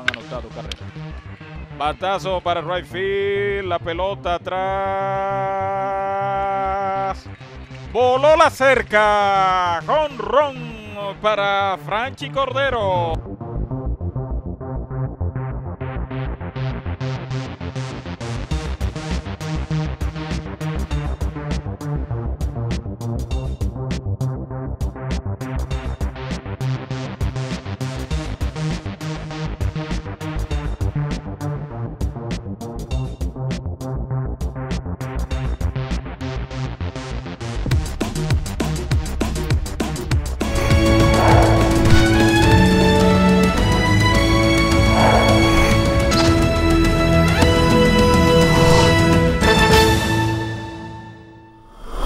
han anotado carrera. Batazo para Rightfield. la pelota atrás. Voló la cerca. Con ron para Franchi Cordero.